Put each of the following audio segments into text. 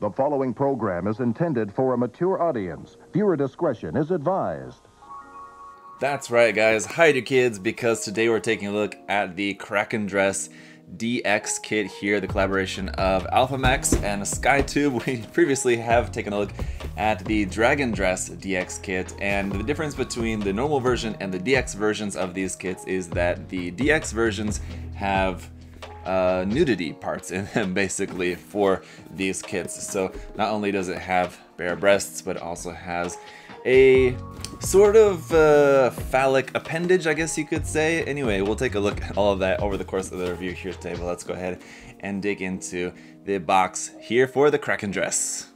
The following program is intended for a mature audience. Viewer discretion is advised. That's right, guys. Hide your kids because today we're taking a look at the Kraken Dress DX kit here, the collaboration of AlphaMax and SkyTube. We previously have taken a look at the Dragon Dress DX kit, and the difference between the normal version and the DX versions of these kits is that the DX versions have uh, nudity parts in them basically for these kits. So not only does it have bare breasts, but also has a sort of uh, phallic appendage, I guess you could say. Anyway, we'll take a look at all of that over the course of the review here today, but let's go ahead and dig into the box here for the Kraken dress.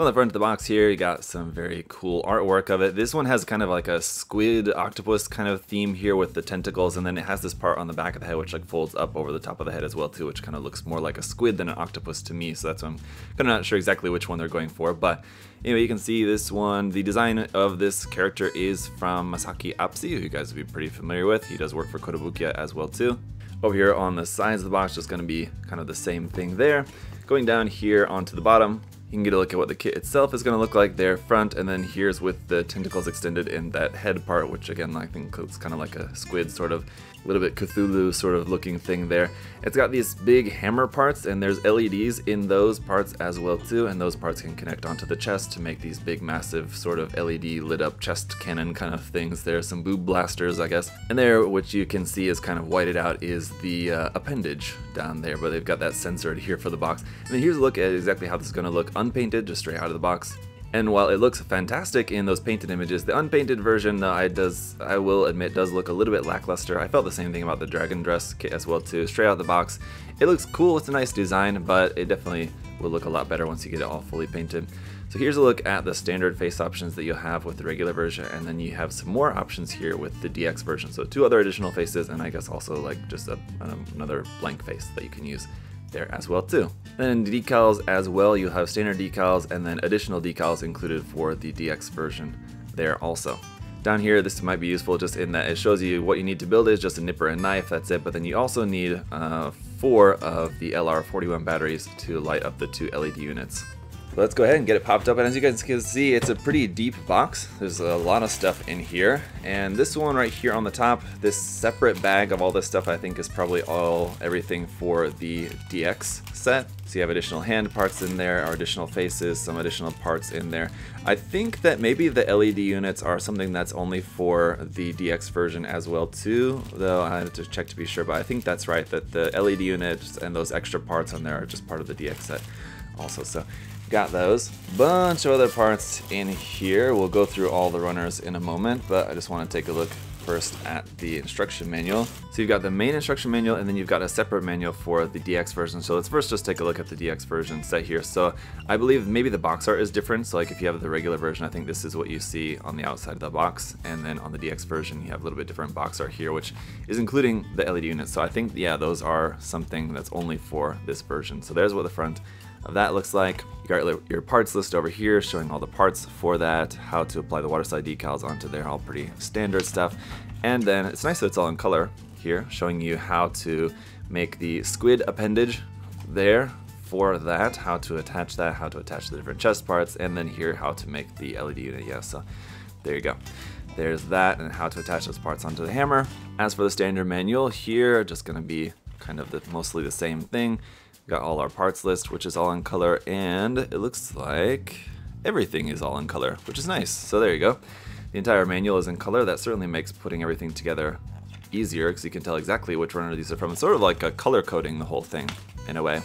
So on the front of the box here, you got some very cool artwork of it. This one has kind of like a squid octopus kind of theme here with the tentacles, and then it has this part on the back of the head which like folds up over the top of the head as well too, which kind of looks more like a squid than an octopus to me. So that's why I'm kind of not sure exactly which one they're going for, but anyway, you can see this one. The design of this character is from Masaki Apsy, who you guys would be pretty familiar with. He does work for Kotobukiya as well too. Over here on the sides of the box, just going to be kind of the same thing there. Going down here onto the bottom, you can get a look at what the kit itself is going to look like there front, and then here's with the tentacles extended in that head part, which again I think looks kind of like a squid sort of, little bit Cthulhu sort of looking thing there. It's got these big hammer parts, and there's LEDs in those parts as well too, and those parts can connect onto the chest to make these big massive sort of LED lit up chest cannon kind of things. There's some boob blasters, I guess. And there, what you can see is kind of whited out is the uh, appendage down there, but they've got that censored here for the box. And then here's a look at exactly how this is going to look unpainted, just straight out of the box. And while it looks fantastic in those painted images, the unpainted version, uh, I does I will admit does look a little bit lackluster. I felt the same thing about the Dragon Dress kit as well too. Straight out of the box, it looks cool. It's a nice design, but it definitely will look a lot better once you get it all fully painted. So here's a look at the standard face options that you'll have with the regular version, and then you have some more options here with the DX version. So two other additional faces, and I guess also like just a, um, another blank face that you can use there as well too. Then decals as well, you have standard decals and then additional decals included for the DX version there also. Down here, this might be useful just in that it shows you what you need to build is just a nipper and knife, that's it, but then you also need uh, four of the LR41 batteries to light up the two LED units let's go ahead and get it popped up. And as you guys can see, it's a pretty deep box. There's a lot of stuff in here. And this one right here on the top, this separate bag of all this stuff, I think is probably all everything for the DX set. So you have additional hand parts in there, or additional faces, some additional parts in there. I think that maybe the LED units are something that's only for the DX version as well too, though I have to check to be sure, but I think that's right, that the LED units and those extra parts on there are just part of the DX set also. So Got those. Bunch of other parts in here. We'll go through all the runners in a moment, but I just want to take a look first at the instruction manual. So you've got the main instruction manual and then you've got a separate manual for the DX version. So let's first just take a look at the DX version set here. So I believe maybe the box art is different. So like if you have the regular version, I think this is what you see on the outside of the box. And then on the DX version, you have a little bit different box art here, which is including the LED units. So I think, yeah, those are something that's only for this version. So there's what the front of that looks like. You got your parts list over here showing all the parts for that, how to apply the waterslide decals onto there, all pretty standard stuff. And then it's nice that it's all in color here, showing you how to make the squid appendage there for that, how to attach that, how to attach the different chest parts, and then here how to make the LED unit. Yeah, so there you go. There's that and how to attach those parts onto the hammer. As for the standard manual here, just gonna be kind of the, mostly the same thing. Got all our parts list, which is all in color, and it looks like everything is all in color, which is nice. So there you go. The entire manual is in color. That certainly makes putting everything together easier because you can tell exactly which runner these are from. It's sort of like a color coding the whole thing in a way.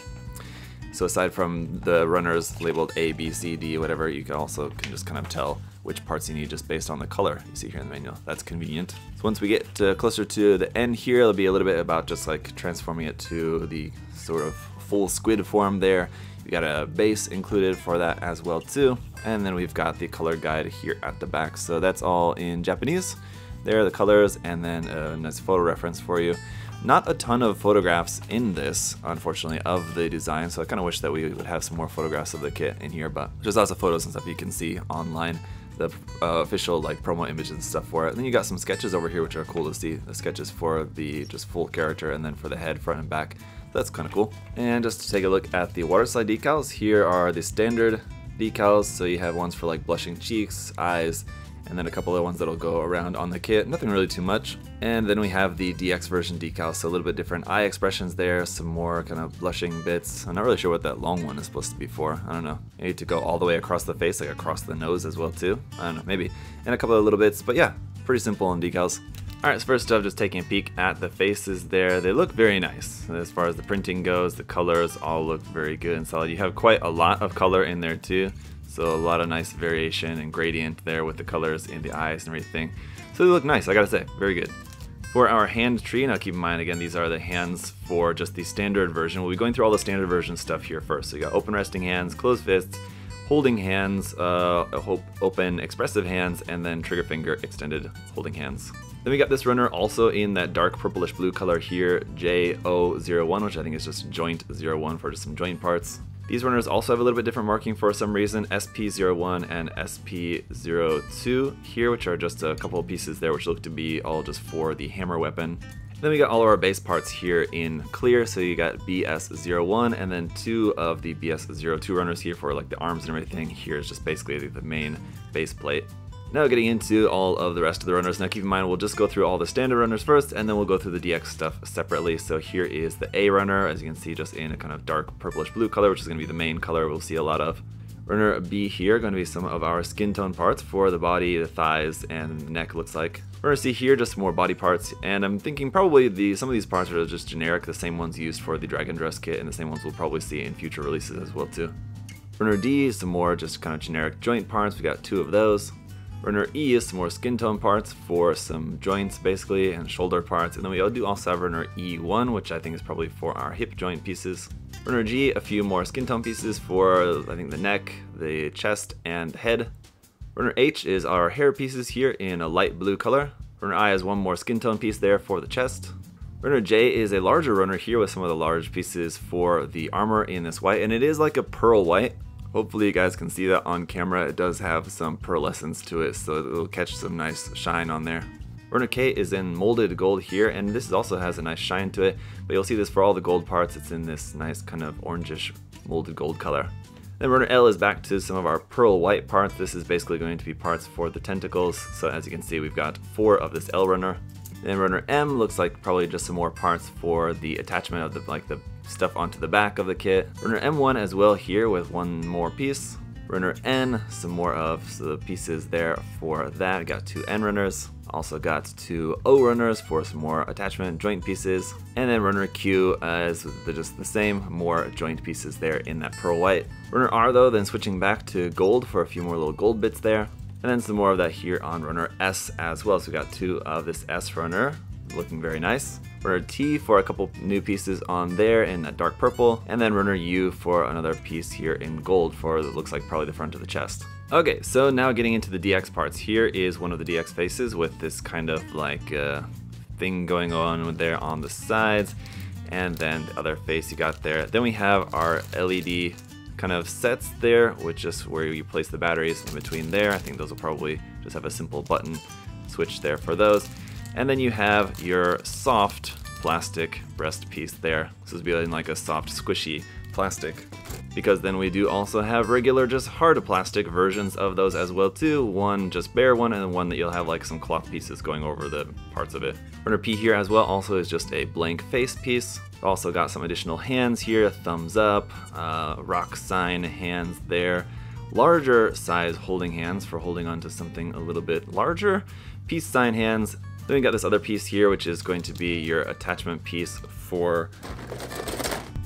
So aside from the runners labeled A, B, C, D, whatever, you can also can just kind of tell which parts you need just based on the color you see here in the manual. That's convenient. So once we get uh, closer to the end here, it'll be a little bit about just like transforming it to the sort of full squid form there. We got a base included for that as well too. And then we've got the color guide here at the back. So that's all in Japanese. There are the colors and then a nice photo reference for you. Not a ton of photographs in this, unfortunately, of the design, so I kind of wish that we would have some more photographs of the kit in here, but there's lots of photos and stuff you can see online the uh, official like promo images and stuff for it. And then you got some sketches over here, which are cool to see. The sketches for the just full character, and then for the head, front and back. That's kind of cool. And just to take a look at the water slide decals, here are the standard decals. So you have ones for like blushing cheeks, eyes, and then a couple of ones that'll go around on the kit. Nothing really too much. And then we have the DX version decals, so a little bit different eye expressions there, some more kind of blushing bits. I'm not really sure what that long one is supposed to be for. I don't know. Maybe to go all the way across the face, like across the nose as well too. I don't know, maybe. And a couple of little bits, but yeah, pretty simple on decals. Alright, so first off, just taking a peek at the faces there. They look very nice. As far as the printing goes, the colors all look very good and solid. You have quite a lot of color in there too. So a lot of nice variation and gradient there with the colors in the eyes and everything. So they look nice, I gotta say, very good. For our hand tree, now keep in mind again, these are the hands for just the standard version. We'll be going through all the standard version stuff here first. So you got open resting hands, closed fists, holding hands, uh, open expressive hands, and then trigger finger extended holding hands. Then we got this runner also in that dark purplish blue color here, J001, which I think is just joint 01 for just some joint parts. These runners also have a little bit different marking for some reason, SP01 and SP02 here, which are just a couple of pieces there, which look to be all just for the hammer weapon. Then we got all of our base parts here in clear, so you got BS01 and then two of the BS02 runners here for like the arms and everything. Here is just basically the main base plate. Now getting into all of the rest of the runners. Now keep in mind we'll just go through all the standard runners first and then we'll go through the DX stuff separately. So here is the A runner, as you can see just in a kind of dark purplish blue color, which is going to be the main color we'll see a lot of. Runner B here, going to be some of our skin tone parts for the body, the thighs, and the neck looks like. Runner C here, just more body parts, and I'm thinking probably the some of these parts are just generic, the same ones used for the Dragon Dress kit, and the same ones we'll probably see in future releases as well too. Runner D, is some more just kind of generic joint parts, we got two of those. Runner E is some more skin tone parts for some joints basically and shoulder parts. And then we do also have runner E1, which I think is probably for our hip joint pieces. Runner G, a few more skin tone pieces for I think the neck, the chest, and head. Runner H is our hair pieces here in a light blue color. Runner I has one more skin tone piece there for the chest. Runner J is a larger runner here with some of the large pieces for the armor in this white, and it is like a pearl white, Hopefully you guys can see that on camera. It does have some pearlescence to it, so it'll catch some nice shine on there. Runner K is in molded gold here, and this also has a nice shine to it, but you'll see this for all the gold parts, it's in this nice kind of orangish molded gold color. Then runner L is back to some of our pearl white parts. This is basically going to be parts for the tentacles. So as you can see, we've got four of this L runner. Then runner M looks like probably just some more parts for the attachment of the like the stuff onto the back of the kit. Runner M1 as well here with one more piece. Runner N, some more of the pieces there for that. Got two N runners. Also got two O runners for some more attachment joint pieces. And then runner Q as just the same, more joint pieces there in that pearl white. Runner R though, then switching back to gold for a few more little gold bits there. And then some more of that here on runner S as well. So we got two of this S runner looking very nice. Runner T for a couple new pieces on there in that dark purple, and then runner U for another piece here in gold for it looks like probably the front of the chest. Okay, so now getting into the DX parts. Here is one of the DX faces with this kind of like uh, thing going on there on the sides, and then the other face you got there. Then we have our LED kind of sets there, which is where you place the batteries in between there. I think those will probably just have a simple button switch there for those. And then you have your soft plastic breast piece there. This is being like a soft squishy plastic. Because then we do also have regular just hard plastic versions of those as well too. One just bare one and one that you'll have like some cloth pieces going over the parts of it. Runner P here as well also is just a blank face piece. Also got some additional hands here, thumbs up, uh, rock sign hands there. Larger size holding hands for holding onto something a little bit larger. Peace sign hands then we got this other piece here, which is going to be your attachment piece for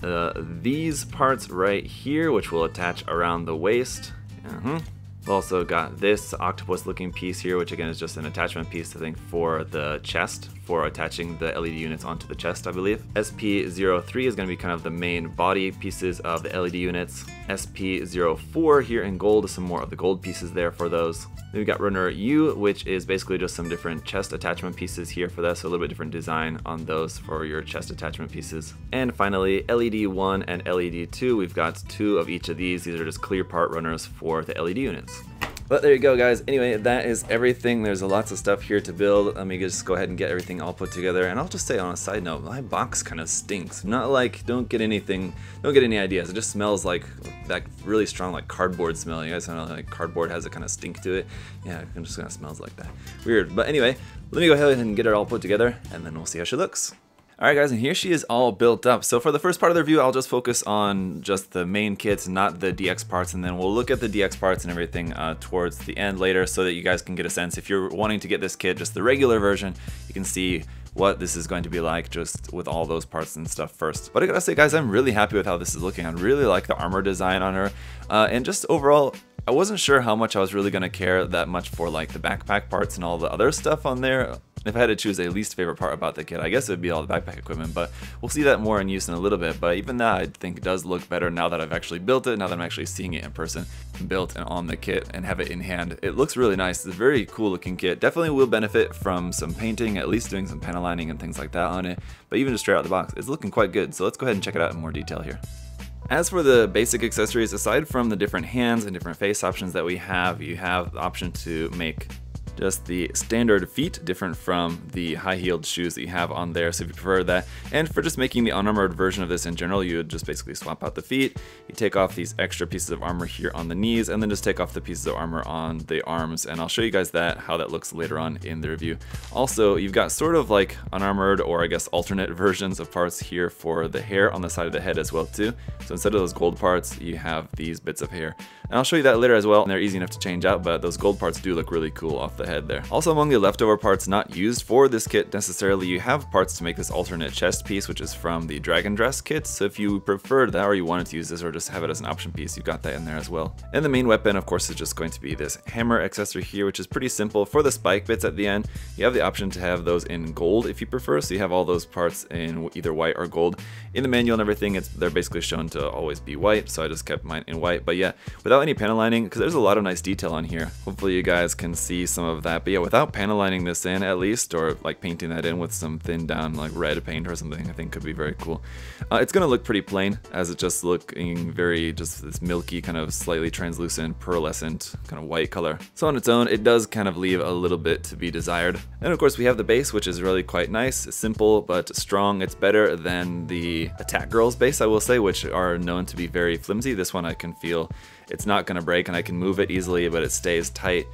uh, these parts right here, which will attach around the waist. Uh -huh. We've also got this octopus looking piece here, which again is just an attachment piece, I think, for the chest, for attaching the LED units onto the chest, I believe. SP03 is going to be kind of the main body pieces of the LED units. SP04 here in gold, is some more of the gold pieces there for those. Then we got runner U, which is basically just some different chest attachment pieces here for that, so a little bit different design on those for your chest attachment pieces. And finally, LED1 and LED2, we've got two of each of these. These are just clear part runners for the LED units. But there you go, guys. Anyway, that is everything. There's lots of stuff here to build. Let me just go ahead and get everything all put together. And I'll just say on a side note, my box kind of stinks. Not like, don't get anything, don't get any ideas. It just smells like that really strong, like cardboard smell. You guys know, like cardboard has a kind of stink to it. Yeah, it just kind of smells like that. Weird. But anyway, let me go ahead and get it all put together, and then we'll see how she looks. Alright guys, and here she is all built up. So for the first part of the review, I'll just focus on just the main kits, not the DX parts, and then we'll look at the DX parts and everything uh, towards the end later so that you guys can get a sense. If you're wanting to get this kit, just the regular version, you can see what this is going to be like just with all those parts and stuff first. But I gotta say guys, I'm really happy with how this is looking. I really like the armor design on her, uh, and just overall, I wasn't sure how much I was really gonna care that much for like the backpack parts and all the other stuff on there. If I had to choose a least favorite part about the kit, I guess it would be all the backpack equipment, but we'll see that more in use in a little bit. But even that, I think does look better now that I've actually built it, now that I'm actually seeing it in person, built and on the kit, and have it in hand. It looks really nice. It's a very cool looking kit. Definitely will benefit from some painting, at least doing some panel lining and things like that on it. But even just straight out of the box, it's looking quite good. So let's go ahead and check it out in more detail here. As for the basic accessories, aside from the different hands and different face options that we have, you have the option to make just the standard feet, different from the high-heeled shoes that you have on there, so if you prefer that. And for just making the unarmored version of this in general, you would just basically swap out the feet, you take off these extra pieces of armor here on the knees, and then just take off the pieces of armor on the arms, and I'll show you guys that, how that looks later on in the review. Also, you've got sort of like unarmored, or I guess alternate versions of parts here for the hair on the side of the head as well too. So instead of those gold parts, you have these bits of hair. And I'll show you that later as well, and they're easy enough to change out, but those gold parts do look really cool off the head there. Also among the leftover parts not used for this kit necessarily, you have parts to make this alternate chest piece, which is from the Dragon Dress kit, so if you preferred that or you wanted to use this or just have it as an option piece, you've got that in there as well. And the main weapon, of course, is just going to be this hammer accessory here, which is pretty simple. For the spike bits at the end, you have the option to have those in gold if you prefer, so you have all those parts in either white or gold. In the manual and everything, it's they're basically shown to always be white, so I just kept mine in white. But yeah, without any panel lining, because there's a lot of nice detail on here. Hopefully you guys can see some of that. But yeah, without panel lining this in at least, or like painting that in with some thin down like red paint or something, I think could be very cool. Uh, it's gonna look pretty plain, as it just looking very just this milky kind of slightly translucent, pearlescent kind of white color. So on its own, it does kind of leave a little bit to be desired. And of course we have the base, which is really quite nice, simple but strong. It's better than the Attack Girls base, I will say, which are known to be very flimsy. This one I can feel it's not going to break and I can move it easily, but it stays tight.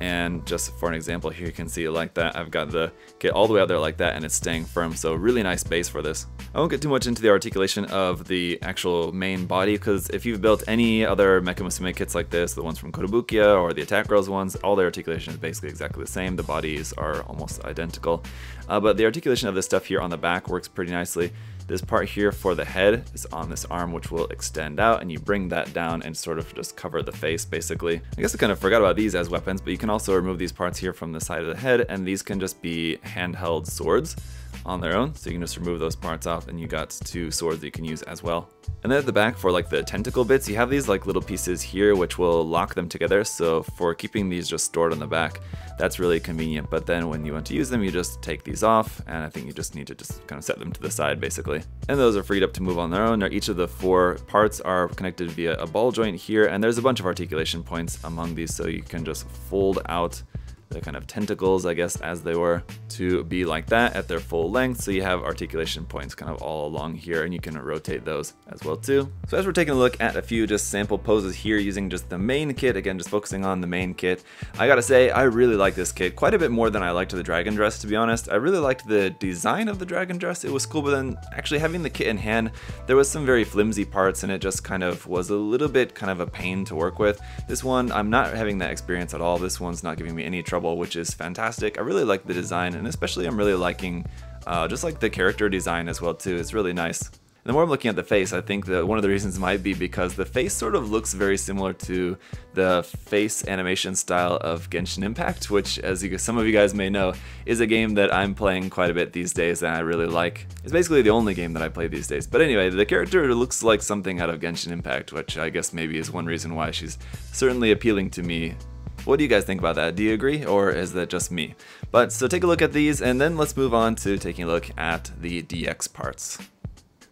And just for an example here, you can see like that. I've got the get all the way out there like that and it's staying firm. So really nice base for this. I won't get too much into the articulation of the actual main body because if you've built any other Mecha Musume kits like this, the ones from Kotobukiya or the Attack Girls ones, all their articulation is basically exactly the same. The bodies are almost identical. Uh, but the articulation of this stuff here on the back works pretty nicely. This part here for the head is on this arm which will extend out and you bring that down and sort of just cover the face basically. I guess I kind of forgot about these as weapons but you can also remove these parts here from the side of the head and these can just be handheld swords on their own. So you can just remove those parts off and you got two swords that you can use as well. And then at the back for like the tentacle bits, you have these like little pieces here which will lock them together. So for keeping these just stored on the back, that's really convenient. But then when you want to use them, you just take these off and I think you just need to just kind of set them to the side basically. And those are freed up to move on their own. Now Each of the four parts are connected via a ball joint here and there's a bunch of articulation points among these so you can just fold out the kind of tentacles, I guess, as they were, to be like that at their full length. So you have articulation points kind of all along here, and you can rotate those as well too. So as we're taking a look at a few just sample poses here using just the main kit, again, just focusing on the main kit, I gotta say, I really like this kit quite a bit more than I liked the dragon dress, to be honest. I really liked the design of the dragon dress. It was cool, but then actually having the kit in hand, there was some very flimsy parts, and it just kind of was a little bit kind of a pain to work with. This one, I'm not having that experience at all. This one's not giving me any trouble trouble, which is fantastic. I really like the design, and especially I'm really liking uh, just like the character design as well too. It's really nice. The more I'm looking at the face, I think that one of the reasons might be because the face sort of looks very similar to the face animation style of Genshin Impact, which, as you, some of you guys may know, is a game that I'm playing quite a bit these days and I really like. It's basically the only game that I play these days. But anyway, the character looks like something out of Genshin Impact, which I guess maybe is one reason why she's certainly appealing to me what do you guys think about that? Do you agree or is that just me? But so take a look at these and then let's move on to taking a look at the DX parts.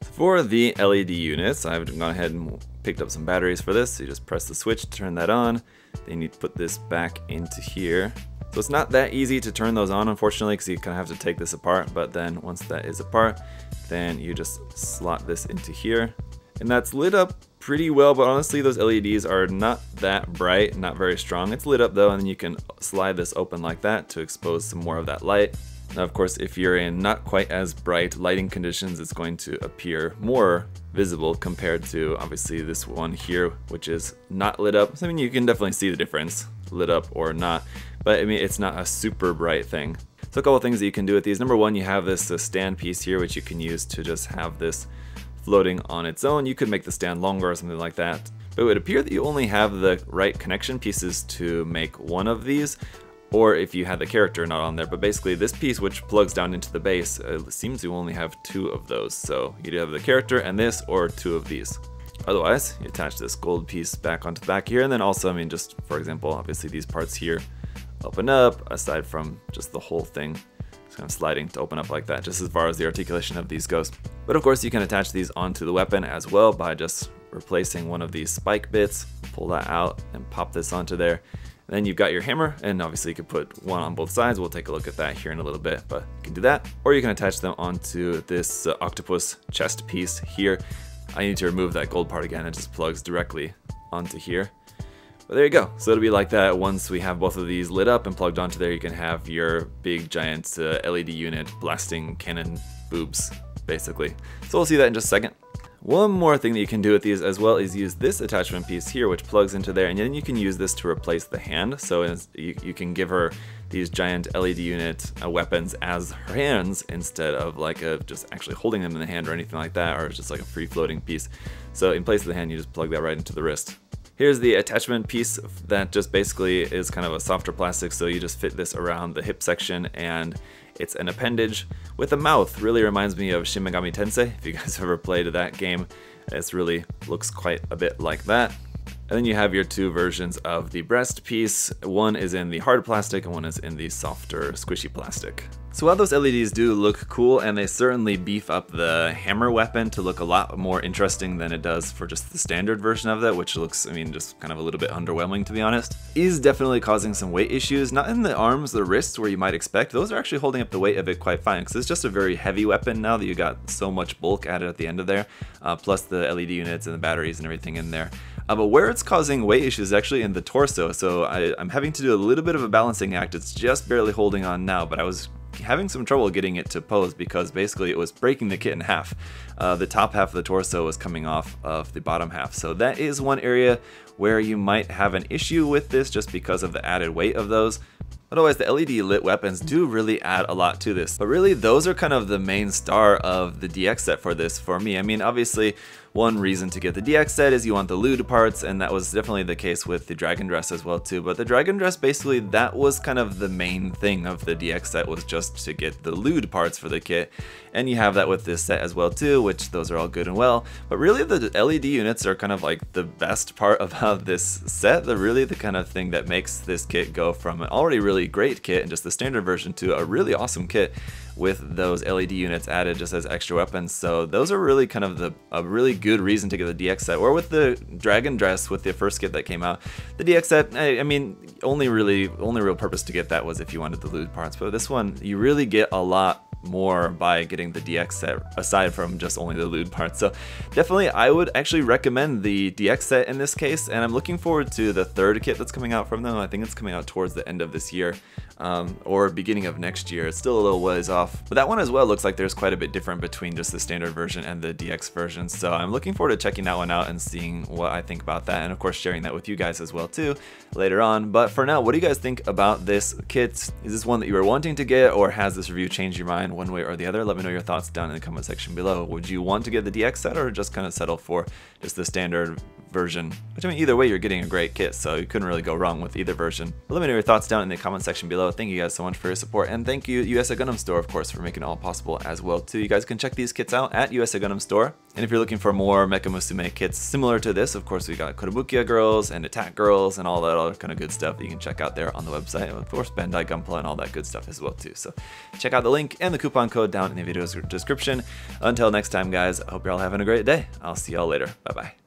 For the LED units, I've gone ahead and picked up some batteries for this. So you just press the switch, to turn that on, Then you put this back into here. So it's not that easy to turn those on, unfortunately, because you kind of have to take this apart. But then once that is apart, then you just slot this into here. And that's lit up pretty well, but honestly, those LEDs are not that bright, not very strong. It's lit up though, and then you can slide this open like that to expose some more of that light. Now, of course, if you're in not quite as bright lighting conditions, it's going to appear more visible compared to obviously this one here, which is not lit up. So, I mean, you can definitely see the difference, lit up or not, but I mean, it's not a super bright thing. So a couple things that you can do with these. Number one, you have this stand piece here, which you can use to just have this floating on its own. You could make the stand longer or something like that. But it would appear that you only have the right connection pieces to make one of these, or if you had the character not on there. But basically this piece which plugs down into the base, uh, seems you only have two of those. So you'd have the character and this or two of these. Otherwise, you attach this gold piece back onto the back here, and then also, I mean, just for example, obviously these parts here open up, aside from just the whole thing it's kind of sliding to open up like that, just as far as the articulation of these goes. But of course, you can attach these onto the weapon as well by just replacing one of these spike bits, pull that out, and pop this onto there. Then you've got your hammer, and obviously you could put one on both sides. We'll take a look at that here in a little bit, but you can do that. Or you can attach them onto this uh, octopus chest piece here. I need to remove that gold part again. It just plugs directly onto here. But there you go. So it'll be like that once we have both of these lit up and plugged onto there. You can have your big giant uh, LED unit blasting cannon boobs, basically. So we'll see that in just a second. One more thing that you can do with these as well is use this attachment piece here which plugs into there and then you can use this to replace the hand so you, you can give her these giant LED unit uh, weapons as her hands instead of like a, just actually holding them in the hand or anything like that or just like a free floating piece. So in place of the hand you just plug that right into the wrist. Here's the attachment piece that just basically is kind of a softer plastic so you just fit this around the hip section and it's an appendage with a mouth. Really reminds me of Shin Megami Tensei. If you guys ever played that game, it really looks quite a bit like that. And then you have your two versions of the breast piece. One is in the hard plastic and one is in the softer squishy plastic. So while those LEDs do look cool and they certainly beef up the hammer weapon to look a lot more interesting than it does for just the standard version of that, which looks, I mean, just kind of a little bit underwhelming to be honest, is definitely causing some weight issues, not in the arms, the wrists where you might expect, those are actually holding up the weight of it quite fine, because it's just a very heavy weapon now that you got so much bulk added at the end of there, uh, plus the LED units and the batteries and everything in there. Uh, but where it's causing weight issues is actually in the torso, so I, I'm having to do a little bit of a balancing act. It's just barely holding on now, but I was having some trouble getting it to pose because basically it was breaking the kit in half. Uh, the top half of the torso was coming off of the bottom half. So that is one area where you might have an issue with this just because of the added weight of those. Otherwise, the LED lit weapons do really add a lot to this. But really, those are kind of the main star of the DX set for this for me. I mean, obviously, one reason to get the DX set is you want the lewd parts, and that was definitely the case with the Dragon Dress as well too. But the Dragon Dress, basically, that was kind of the main thing of the DX set was just to get the lewd parts for the kit. And you have that with this set as well too, which those are all good and well. But really, the LED units are kind of like the best part about this set. They're really the kind of thing that makes this kit go from an already really great kit and just the standard version to a really awesome kit with those LED units added just as extra weapons. So those are really kind of the a really good reason to get the DX set. Or with the Dragon Dress with the first kit that came out, the DX set, I, I mean, only really, only real purpose to get that was if you wanted the loot parts. But this one, you really get a lot more by getting the DX set aside from just only the lewd part. So definitely I would actually recommend the DX set in this case and I'm looking forward to the third kit that's coming out from them. I think it's coming out towards the end of this year um, or beginning of next year. It's still a little ways off, but that one as well looks like there's quite a bit different between just the standard version and the DX version. So I'm looking forward to checking that one out and seeing what I think about that and of course sharing that with you guys as well too later on. But for now, what do you guys think about this kit? Is this one that you were wanting to get or has this review changed your mind one way or the other? Let me know your thoughts down in the comment section below. Would you want to get the DX set or just kind of settle for just the standard version? Which I mean, either way, you're getting a great kit, so you couldn't really go wrong with either version. But let me know your thoughts down in the comment section below. Thank you guys so much for your support, and thank you USA Gundam Store, of course, for making it all possible as well too. You guys can check these kits out at USA Gundam Store. And if you're looking for more Mecha Musume kits similar to this, of course, we got Kotobukiya Girls and Attack Girls and all that other kind of good stuff that you can check out there on the website. And of course, Bandai Gunpla and all that good stuff as well too. So check out the link and the coupon code down in the video's description. Until next time, guys, I hope you're all having a great day. I'll see y'all later. Bye-bye.